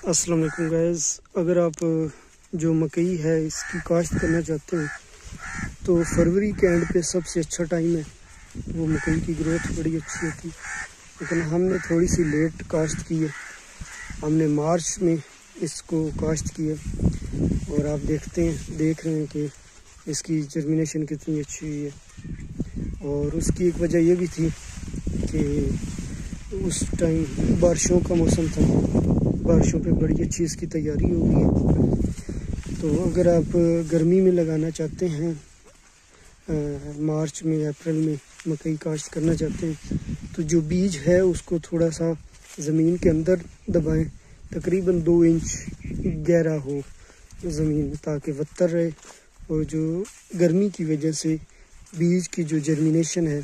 अस्सलाम वालेकुम गैस अगर आप जो मकई है, इसकी काश्त करना चाहते हैं तो फरवरी के एंड पे सबसे अच्छा टाइम है वो मकई की ग्रोथ बड़ी अच्छी होती। है लेकिन हमने थोड़ी सी लेट काश्त की है। हमने मार्च में इसको काश्त की है। और आप देखते हैं, देख रहे हैं कि इसकी जर्मिनेशन कितनी अच्छी हुई है। और उसकी एक वजह यह भी थी कि उस टाइम बारिशों का मौसम था। बारिशों पे बड़ी अच्छी इसकी तैयारी हो गई है। तो अगर आप गर्मी में लगाना चाहते हैं आ, मार्च में अप्रैल में मकई काश्त करना चाहते हैं तो जो बीज है उसको थोड़ा सा ज़मीन के अंदर दबाएँ। तकरीबन दो इंच गहरा हो ज़मीन ताकि वत्तर रहे और जो गर्मी की वजह से बीज की जो जर्मिनेशन है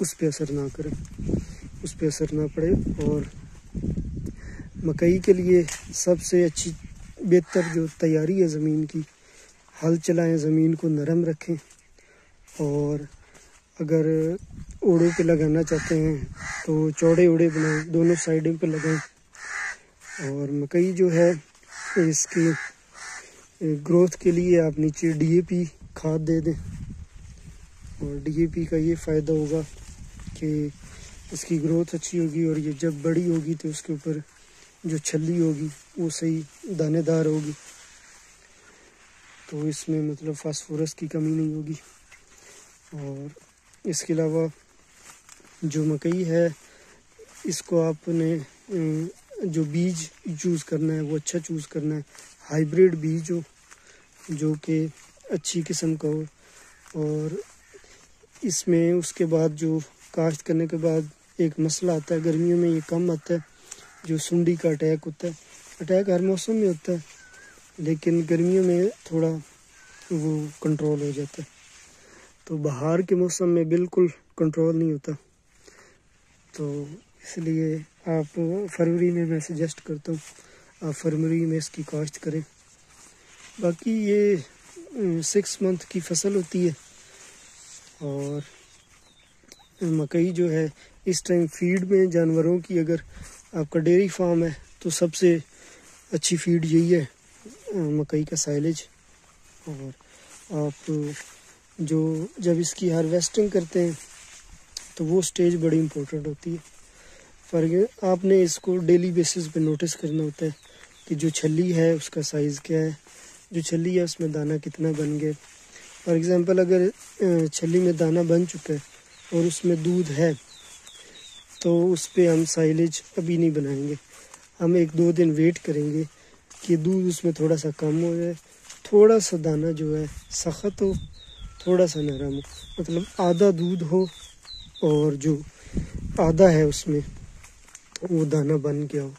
उस पर असर ना करे उस पर असर ना पड़े और मकई के लिए सबसे अच्छी, बेहतर जो तैयारी है ज़मीन की, हल चलाएँ, ज़मीन को नरम रखें। और अगर ओड़ों पे लगाना चाहते हैं तो चौड़े ओड़े बनाएँ, दोनों साइडों पे लगाएँ। और मकई जो है, इसकी ग्रोथ के लिए आप नीचे डीएपी खाद दे दें। और डीएपी का ये फ़ायदा होगा कि इसकी ग्रोथ अच्छी होगी, और ये जब बड़ी होगी तो उसके ऊपर जो छली होगी, वो सही दानेदार होगी। तो इसमें मतलब फास्फोरस की कमी नहीं होगी। और इसके अलावा जो मकई है, इसको आपने जो बीज चूज़ करना है, वो अच्छा चूज़ करना है। हाइब्रिड बीज हो, जो कि अच्छी किस्म का हो। और इसमें उसके बाद जो काश्त करने के बाद एक मसला आता है, गर्मियों में ये कम आता है। जो सुंडी का अटैक होता है। अटैक हर मौसम में होता है, लेकिन गर्मियों में थोड़ा वो कंट्रोल हो जाता है। तो बाहर के मौसम में बिल्कुल कंट्रोल नहीं होता। तो इसलिए आप फरवरी में मैं सजेस्ट करता हूँ, आप फरवरी में इसकी काश्त करें। बाकी ये सिक्स मंथ की फ़सल होती है, और मकई जो है, इस टाइम फ़ीड में जानवरों की अगर आपका डेयरी फार्म है तो सबसे अच्छी फ़ीड यही है मकई का साइलेज। और आप जो जब इसकी हार्वेस्टिंग करते हैं तो वो स्टेज बड़ी इम्पोर्टेंट होती है। फॉर आपने इसको डेली बेसिस पे नोटिस करना होता है कि जो छली है, उसका साइज़ क्या है, जो छली है, उसमें दाना कितना बन गया। फॉर एग्ज़ाम्पल अगर छली में दाना बन चुका है और उसमें दूध है तो उस पर हम साइलेज अभी नहीं बनाएँगे। हम एक दो दिन वेट करेंगे कि दूध उसमें थोड़ा सा कम हो जाए थोड़ा सा दाना जो है सख्त हो थोड़ा सा नरम हो। मतलब आधा दूध हो और जो आधा है उसमें वो दाना बन गया हो।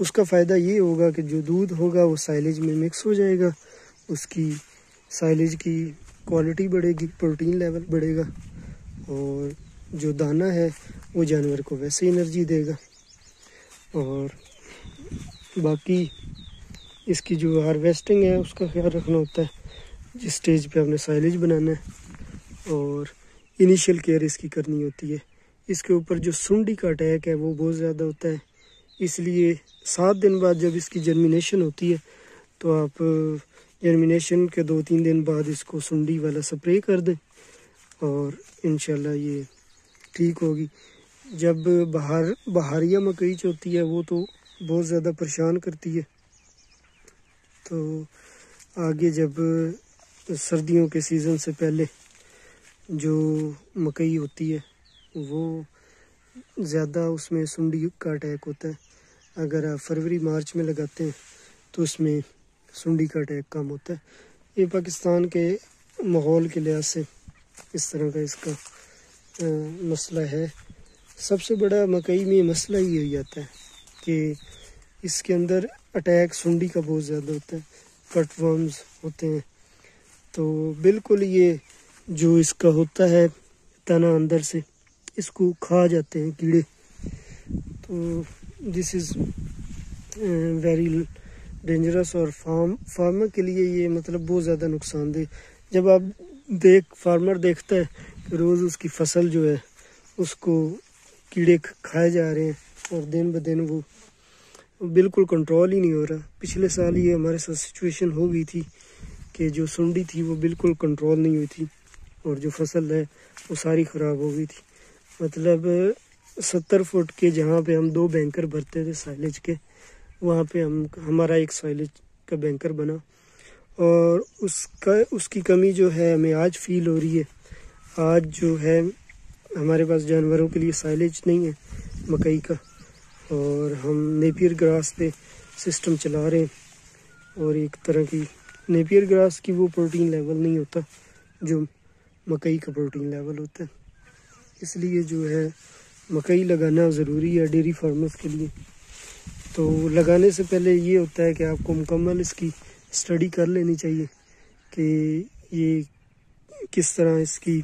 उसका फ़ायदा ये होगा कि जो दूध होगा वो साइलेज में मिक्स हो जाएगा, उसकी साइलेज की क्वालिटी बढ़ेगी प्रोटीन लेवल बढ़ेगा और जो दाना है, वो जानवर को वैसे ही एनर्जी देगा। और बाकी इसकी जो हार्वेस्टिंग है, उसका ख्याल रखना होता है, जिस स्टेज पे आपने साइलेज बनाना है। और इनिशियल केयर इसकी करनी होती है। इसके ऊपर जो सुंडी का अटैक है, वो बहुत ज़्यादा होता है। इसलिए सात दिन बाद जब इसकी जर्मिनेशन होती है तो आप जर्मिनेशन के दो तीन दिन बाद इसको सुंडी वाला स्प्रे कर दें। और इन ये ठीक होगी। जब बाहर, बहारिया मकई जो होती है, वो तो बहुत ज़्यादा परेशान करती है। तो आगे जब सर्दियों के सीज़न से पहले जो मकई होती है, वो ज़्यादा उसमें सुंडी का अटैक होता है। अगर आप फरवरी, मार्च में लगाते हैं तो उसमें सुंडी का अटैक कम होता है। ये पाकिस्तान के माहौल के लिहाज से इस तरह का इसका मसला है। सबसे बड़ा मकई में मसला ही हो जाता है कि इसके अंदर अटैक, सुंडी का बहुत ज़्यादा होता है, कट वर्म्स होते हैं। तो बिल्कुल ये जो इसका होता है, तना अंदर से, इसको खा जाते हैं कीड़े। तो दिस इज़ वेरी डेंजरस और फार्म फार्मर के लिए ये मतलब बहुत ज़्यादा नुकसानदेह। जब आप देख फार्मर देखता है रोज़ उसकी फ़सल जो है, उसको कीड़े खाए जा रहे हैं और दिन ब दिन वो बिल्कुल कंट्रोल ही नहीं हो रहा। पिछले साल ये हमारे साथ सिचुएशन हो गई थी कि जो सुंडी थी वो बिल्कुल कंट्रोल नहीं हुई थी और जो फ़सल है, वो सारी ख़राब हो गई थी। मतलब सत्तर फुट के जहाँ पे हम दो बैंकर भरते थे साइलेज के, वहाँ पे हम, हमारा एक साइलेज का बैंकर बना और उसका, उसकी कमी जो है, हमें आज फील हो रही है। आज जो है, हमारे पास जानवरों के लिए साइलेज नहीं है मकई का, और हम नेपियर ग्रास पे सिस्टम चला रहे हैं, और एक तरह की नेपियर ग्रास की वो प्रोटीन लेवल नहीं होता, जो मकई का प्रोटीन लेवल होता है। इसलिए जो है, मकई लगाना ज़रूरी है डेयरी फार्मर्स के लिए। तो लगाने से पहले ये होता है कि आपको मुकम्मल इसकी स्टडी कर लेनी चाहिए कि ये किस तरह इसकी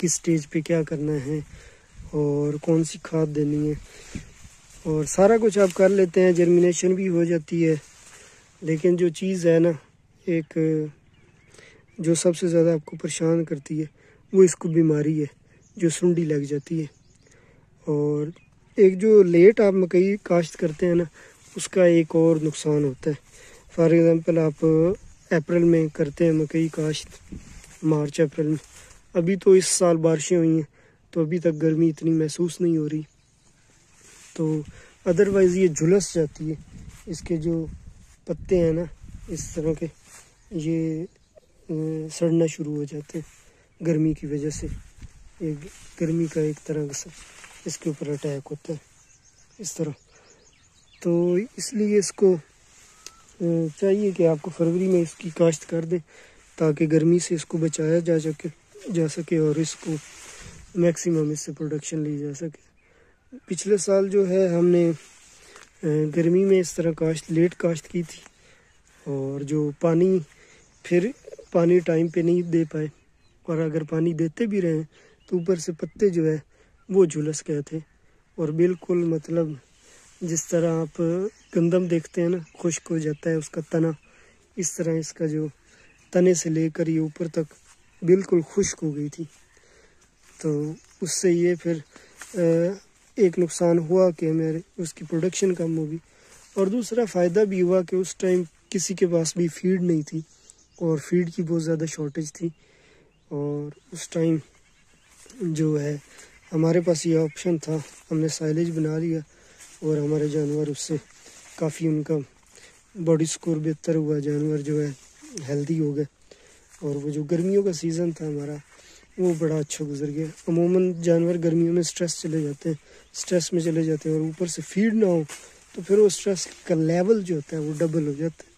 किस स्टेज पे क्या करना है और कौन सी खाद देनी है। और सारा कुछ आप कर लेते हैं जर्मिनेशन भी हो जाती है। लेकिन जो चीज़ है ना, एक, जो सबसे ज़्यादा आपको परेशान करती है, वो इसको बीमारी है, जो सुंडी लग जाती है। और एक जो लेट आप मकई काश्त करते हैं ना, उसका एक और नुकसान होता है। फॉर एग्ज़ाम्पल आप अप्रैल में करते हैं मकई काश्त, मार्च, अप्रैल में। अभी तो इस साल बारिशें हुई हैं तो अभी तक गर्मी इतनी महसूस नहीं हो रही। तो अदरवाइज़ ये झुलस जाती है, इसके जो पत्ते हैं ना, इस तरह के, ये सड़ना शुरू हो जाते हैं गर्मी की वजह से। एक गर्मी का एक तरह से इसके ऊपर अटैक होता है, इस तरह। तो इसलिए इसको चाहिए कि आपको फरवरी में इसकी काश्त कर दें, ताकि गर्मी से इसको बचाया जा सके। जा सके और इसको मैक्सिमम इससे प्रोडक्शन ली जा सके। पिछले साल जो है हमने गर्मी में इस तरह काश्त लेट काश्त की थी और जो पानी फिर पानी टाइम पे नहीं दे पाए और अगर पानी देते भी रहे तो ऊपर से पत्ते जो है वो झुलस गए थे। और बिल्कुल मतलब जिस तरह आप गंदम देखते हैं ना, खुश्क हो जाता है उसका तना। इस तरह इसका जो तने से लेकर ये ऊपर तक बिल्कुल खुश्क हो गई थी। तो उससे ये फिर एक नुकसान हुआ कि मेरे उसकी प्रोडक्शन कम होगी और दूसरा फ़ायदा भी हुआ कि उस टाइम किसी के पास भी फ़ीड नहीं थी और फ़ीड की बहुत ज़्यादा शॉर्टेज थी। और उस टाइम जो है, हमारे पास ये ऑप्शन था। हमने साइलेज बना लिया और हमारे जानवर उससे काफ़ी उनका बॉडी स्कोर बेहतर हुआ। जानवर जो है हेल्दी हो गए। और वो जो गर्मियों का सीज़न था हमारा, वो बड़ा अच्छा गुजर गया। अमूमन जानवर गर्मियों में स्ट्रेस चले जाते हैं स्ट्रेस में चले जाते हैं और ऊपर से फ़ीड ना हो तो फिर वो स्ट्रेस का लेवल जो होता है वो डबल हो जाता है।